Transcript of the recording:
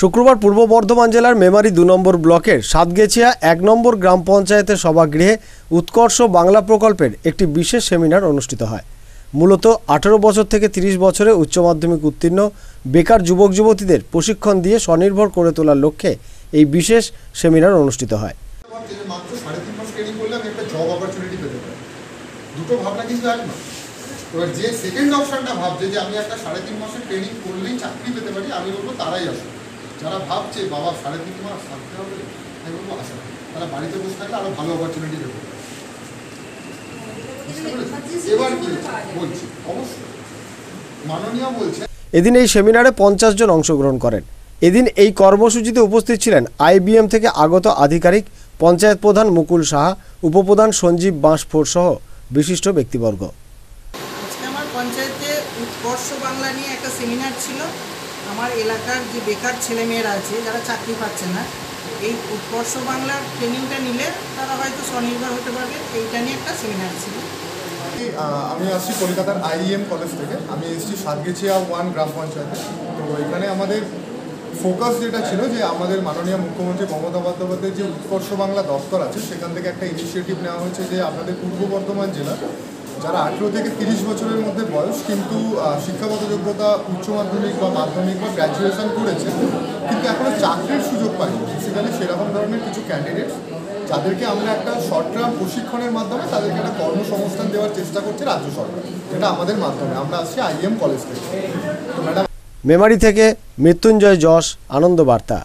শুক্রবার পূর্ব বর্ধমান জেলার মেমারি দু নম্বর ব্লকের সাতগেছিয়া এক নম্বর গ্রাম পঞ্চায়েতের সভাগৃহে উৎকর্ষ বাংলা প্রকল্পের একটি বিশেষ সেমিনার অনুষ্ঠিত হয়। মূলত আঠেরো বছর থেকে তিরিশ বছরে উচ্চ মাধ্যমিক উত্তীর্ণ বেকার যুবক যুবতীদের প্রশিক্ষণ দিয়ে স্বনির্ভর করে তোলার লক্ষ্যে এই বিশেষ সেমিনার অনুষ্ঠিত হয়। দুটো ভাবনা কিন্তু এবার যে সেকেন্ড অপশনটা ভাবছে যে আমি একটা সাড়ে তিন মাসের ট্রেনিং করলেই চাকরি পেতে পারি, আমি বলব তারাই আসো যারা ভাবছে বাবা সাড়ে তিন মাস থাকতে হবে আমি বলব আসো তারা বাড়িতে বসে থাকলে আরও ভালো অপরচুনিটি পেরেছ? এবার কি বলছি অবশ্যই। মাননীয় বলছে এদিন এই সেমিনারে পঞ্চাশ জন অংশগ্রহণ করেন। এদিন এই কর্মসূচিতে উপস্থিত ছিলেন আইবিএম থেকে আগত আধিকারিক পঞ্চায়েত প্রধান মুকুল সাহা উপপ্রধান সঞ্জীব বাঁশফোর সহ বিশিষ্ট ব্যক্তিবর্গ। আজকে আমার পঞ্চায়েতে উৎকর্ষ বাংলা নিয়ে একটা সেমিনার ছিল। আমার এলাকার যে বেকার ছেলেমেয়েরা আছে, যারা চাকরি পাচ্ছে না, এই উৎকর্ষ বাংলার ট্রেনিংটা নিলে তারা হয়তো স্বনির্ভর হতে পারবে। এইটা নিয়ে একটা সেমিনার ছিল। আমি আসছি কলকাতার আইএম কলেজ থেকে। আমি এসছি সাতগেছিয়া ওয়ান গ্রাম পঞ্চায়েতে। তো এখানে আমাদের ফোকাস যেটা ছিল যে আমাদের মাননীয় মুখ্যমন্ত্রী মমতা বন্দ্যোপাধ্যায়ের যে উৎকর্ষ বাংলা দপ্তর আছে, সেখান থেকে একটা ইনিশিয়েটিভ নেওয়া হয়েছে যে আপনাদের পূর্ব বর্ধমান জেলা যারা আঠেরো থেকে তিরিশ বছরের মধ্যে বয়স, কিন্তু শিক্ষাগত যোগ্যতা উচ্চ মাধ্যমিক বা মাধ্যমিক বা গ্র্যাজুয়েশন করেছে, কিন্তু এখনও চাকরির সুযোগ পায়নি। সেখানে সেরকম ধরনের কিছু ক্যান্ডিডেট যাদেরকে আমরা একটা শর্ট টার্ম প্রশিক্ষণের মাধ্যমে তাদেরকে একটা কর্মসংস্থান দেওয়ার চেষ্টা করছে রাজ্য সরকার। এটা আমাদের মাধ্যমে। আমরা আসছি আইএম কলেজ থেকে। মেমারি থেকে মৃত্যুঞ্জয় যশ আনন্দ বার্তা